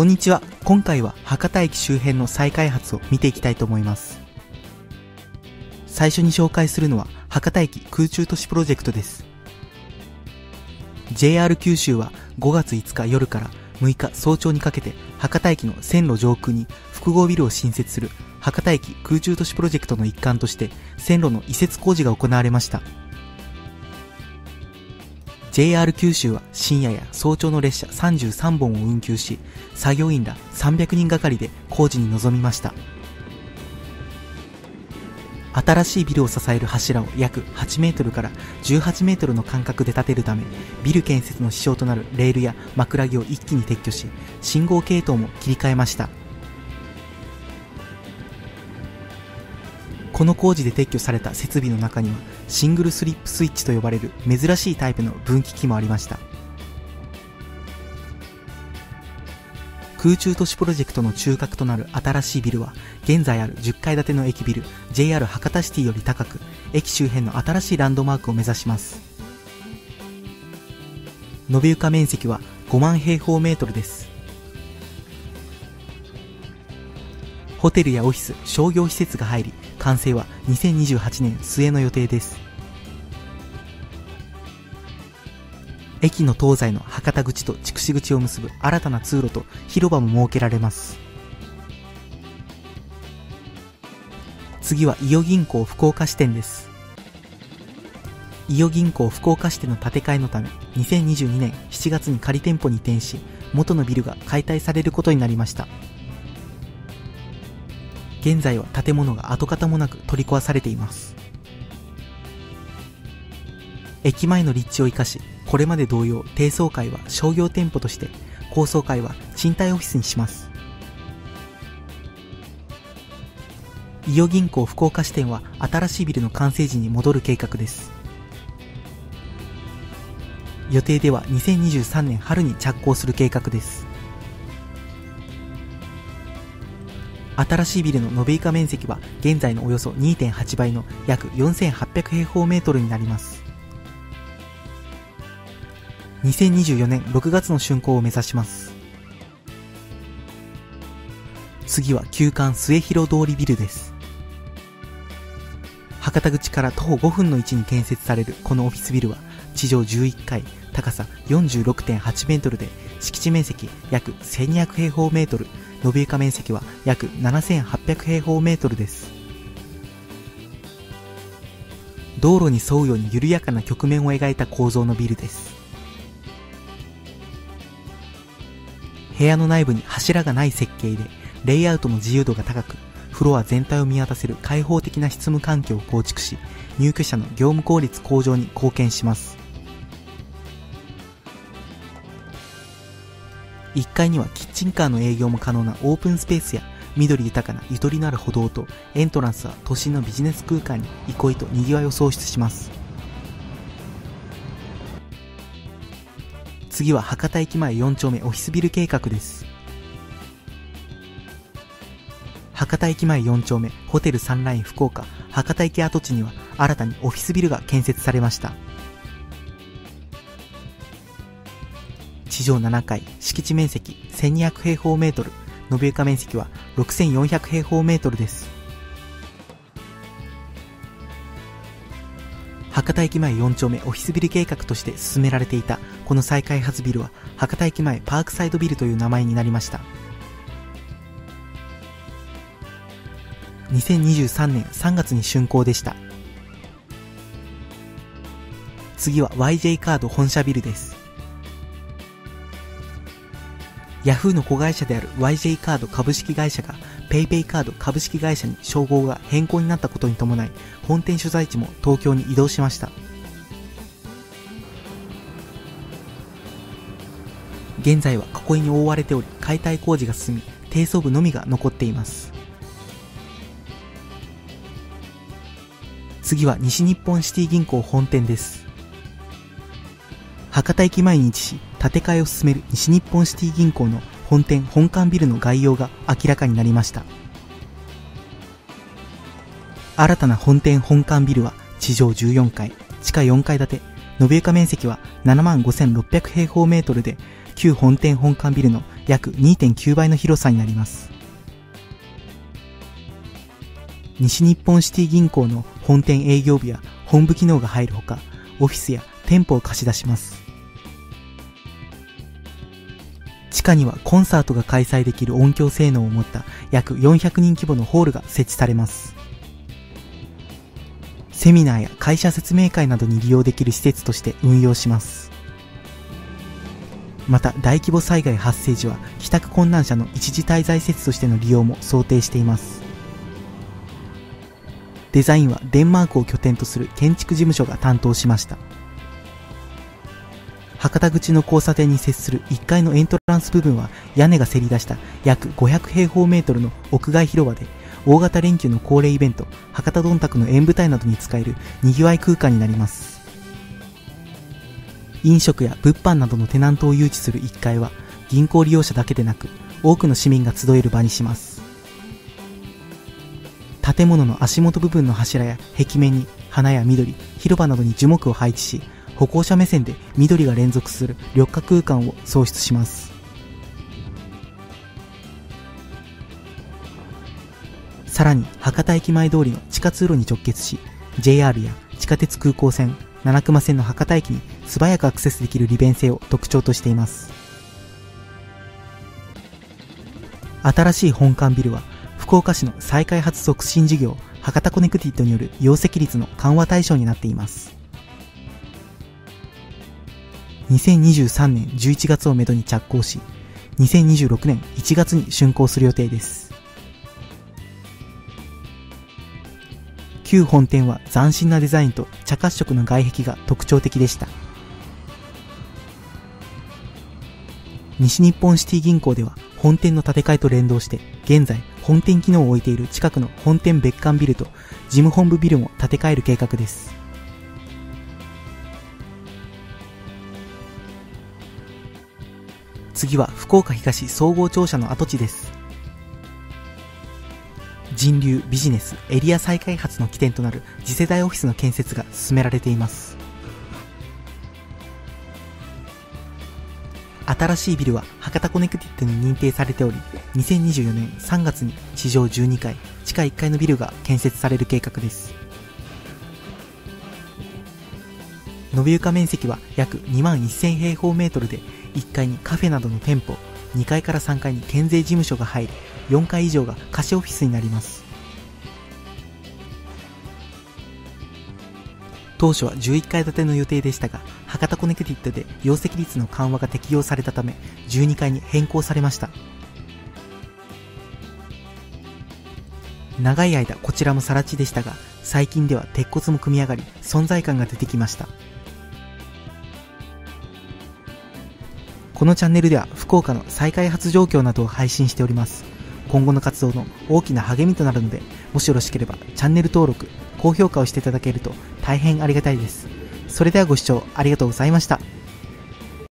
こんにちは。今回は博多駅周辺の再開発を見ていきたいと思います。最初に紹介するのは博多駅空中都市プロジェクトです。JR 九州は5月5日夜から6日早朝にかけて博多駅の線路上空に複合ビルを新設する博多駅空中都市プロジェクトの一環として線路の移設工事が行われました。JR 九州は深夜や早朝の列車33本を運休し、作業員ら300人がかりで工事に臨みました。新しいビルを支える柱を約8メートルから18メートルの間隔で建てるため、ビル建設の支障となるレールや枕木を一気に撤去し、信号系統も切り替えました。この工事で撤去された設備の中には、シングルスリップスイッチと呼ばれる珍しいタイプの分岐器もありました。空中都市プロジェクトの中核となる新しいビルは、現在ある10階建ての駅ビル、JR 博多シティより高く、駅周辺の新しいランドマークを目指します。延べ床面積は5万平方メートルです。ホテルやオフィス、商業施設が入り、完成は2028年末の予定です。駅の東西の博多口と筑紫口を結ぶ新たな通路と広場も設けられます。次は伊予銀行福岡支店です。伊予銀行福岡支店の建て替えのため、2022年7月に仮店舗に移転し、元のビルが解体されることになりました。現在は建物が跡形もなく取り壊されています。駅前の立地を生かし、これまで同様、低層階は商業店舗として、高層階は賃貸オフィスにします。伊予銀行福岡支店は新しいビルの完成時に戻る計画です。予定では2023年春に着工する計画です。新しいビルの延べ床面積は現在のおよそ2.8倍の約4800平方メートルになります。2024年6月の竣工を目指します。次は旧館末広通りビルです。博多口から徒歩5分の位置に建設されるこのオフィスビルは地上11階、高さ46.8メートルで敷地面積約1200平方メートル、延べ床面積は約7800平方メートルです。道路に沿うように緩やかな曲面を描いた構造のビルです。部屋の内部に柱がない設計で、レイアウトの自由度が高く、フロア全体を見渡せる開放的な執務環境を構築し、入居者の業務効率向上に貢献します。1階にはキッチンカーの営業も可能なオープンスペースや緑豊かなゆとりのある歩道とエントランスは都心のビジネス空間に憩いと賑わいを創出します。次は博多駅前4丁目オフィスビル計画です。博多駅前4丁目ホテルサンライン福岡博多駅跡地には新たにオフィスビルが建設されました。地上7階、敷地面積1200平方メートル、延べ床面積は6400平方メートルです。博多駅前4丁目オフィスビル計画として進められていたこの再開発ビルは博多駅前パークサイドビルという名前になりました。2023年3月に竣工でした。次は YJ カード本社ビルです。ヤフーの子会社である YJ カード株式会社が PayPay カード株式会社に称号が変更になったことに伴い、本店所在地も東京に移動しました。現在は囲いに覆われており、解体工事が進み、低層部のみが残っています。次は西日本シティ銀行本店です。博多駅前に位置し、建て替えを進める西日本シティ銀行の本店本館ビルの概要が明らかになりました。新たな本店本館ビルは地上14階、地下4階建て、延べ床面積は75,600平方メートルで、旧本店本館ビルの約2.9倍の広さになります。西日本シティ銀行の本店営業部や本部機能が入るほか、オフィスや店舗を貸し出します。地下にはコンサートが開催できる音響性能を持った約400人規模のホールが設置されます。セミナーや会社説明会などに利用できる施設として運用します。また大規模災害発生時は帰宅困難者の一時滞在施設としての利用も想定しています。デザインはデンマークを拠点とする建築事務所が担当しました。博多口の交差点に接する1階のエントランス部分は屋根がせり出した約500平方メートルの屋外広場で大型連休の恒例イベント博多どんたくの演舞台などに使える賑わい空間になります。飲食や物販などのテナントを誘致する1階は銀行利用者だけでなく多くの市民が集える場にします。建物の足元部分の柱や壁面に花や緑広場などに樹木を配置し歩行者目線で緑が連続する緑化空間を創出します。さらに博多駅前通りの地下通路に直結し、JR や地下鉄空港線、七隈線の博多駅に素早くアクセスできる利便性を特徴としています。新しい本館ビルは、福岡市の再開発促進事業、博多コネクティッドによる容積率の緩和対象になっています。2023年11月をめどに着工し、2026年1月に竣工する予定です。旧本店は斬新なデザインと茶褐色の外壁が特徴的でした。西日本シティ銀行では本店の建て替えと連動して現在本店機能を置いている近くの本店別館ビルと事務本部ビルも建て替える計画です。次は福岡東総合庁舎の跡地です。人流ビジネスエリア再開発の起点となる次世代オフィスの建設が進められています。新しいビルは博多コネクティッドに認定されており、2024年3月に地上12階、地下1階のビルが建設される計画です。延べ床面積は約2万1000平方メートルで1階にカフェなどの店舗、2階から3階に県税事務所が入り、4階以上が貸しオフィスになります。当初は11階建ての予定でしたが、博多コネクティッドで容積率の緩和が適用されたため、12階に変更されました。長い間こちらも更地でしたが、最近では鉄骨も組み上がり、存在感が出てきました。このチャンネルでは福岡の再開発状況などを配信しております。今後の活動の大きな励みとなるので、もしよろしければチャンネル登録、高評価をしていただけると大変ありがたいです。それではご視聴ありがとうございました。